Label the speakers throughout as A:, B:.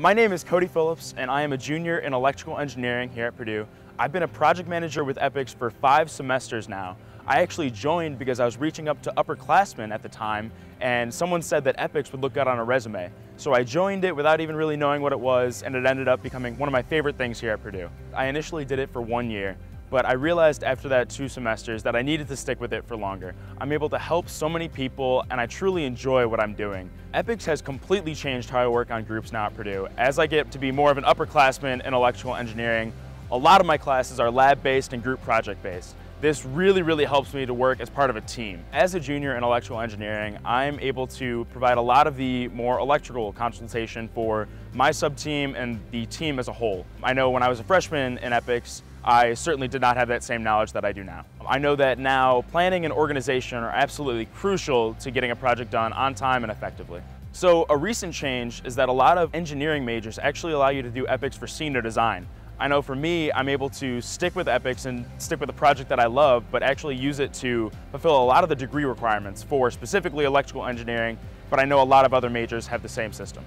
A: My name is Cody Phillips and I am a junior in electrical engineering here at Purdue. I've been a project manager with EPICS for five semesters now. I actually joined because I was reaching up to upperclassmen at the time and someone said that EPICS would look good on a resume. So I joined it without even really knowing what it was and it ended up becoming one of my favorite things here at Purdue. I initially did it for one year but I realized after that two semesters that I needed to stick with it for longer. I'm able to help so many people and I truly enjoy what I'm doing. EPICS has completely changed how I work on groups now at Purdue. As I get to be more of an upperclassman in electrical engineering, a lot of my classes are lab-based and group project-based. This really, really helps me to work as part of a team. As a junior in electrical engineering, I'm able to provide a lot of the more electrical consultation for my sub-team and the team as a whole. I know when I was a freshman in EPICS, I certainly did not have that same knowledge that I do now. I know that now planning and organization are absolutely crucial to getting a project done on time and effectively. So a recent change is that a lot of engineering majors actually allow you to do EPICS for senior design. I know for me, I'm able to stick with EPICS and stick with a project that I love, but actually use it to fulfill a lot of the degree requirements for specifically electrical engineering, but I know a lot of other majors have the same system.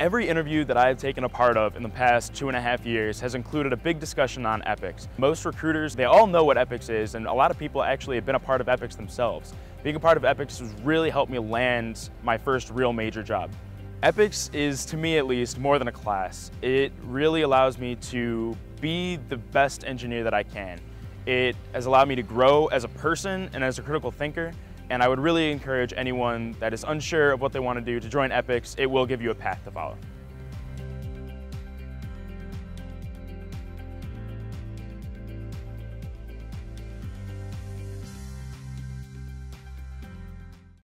A: Every interview that I have taken a part of in the past two and a half years has included a big discussion on EPICS. Most recruiters, they all know what EPICS is, and a lot of people actually have been a part of EPICS themselves. Being a part of EPICS has really helped me land my first real major job. EPICS is, to me at least, more than a class. It really allows me to be the best engineer that I can. It has allowed me to grow as a person and as a critical thinker, and I would really encourage anyone that is unsure of what they want to do to join EPICS. It will give you a path to follow.